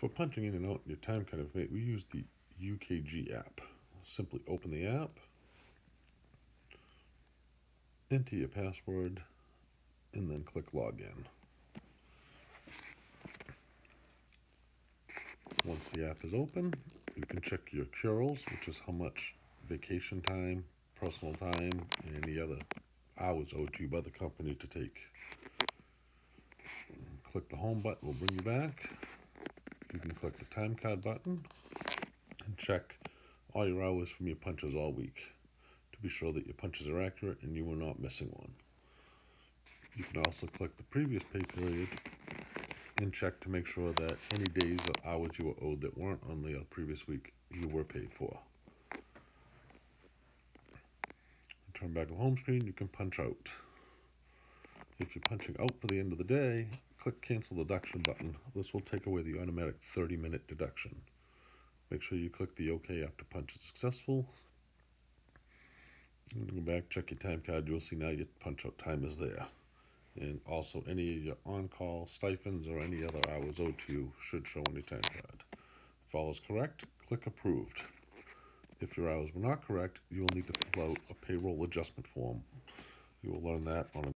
For punching in and out your time card information, we use the UKG app. Simply open the app, enter your password, and then click login. Once the app is open, you can check your accruals, which is how much vacation time, personal time, and any other hours owed to you by the company to take. Click the home button, we'll bring you back. You can click the time card button and check all your hours from your punches all week to be sure that your punches are accurate and you are not missing one. You can also click the previous pay period and check to make sure that any days or hours you were owed that weren't on the previous week you were paid for. Turn back to home screen, you can punch out. If you're punching out for the end of the day, click cancel deduction button. This will take away the automatic 30 minute deduction. Make sure you click the OK after punch is successful. Go back, check your time card, you'll see now your punch out time is there. And also any of your on-call stipends or any other hours owed to you should show on your time card. If all is correct, click approved. If your hours were not correct, you will need to fill out a payroll adjustment form. You will learn that on a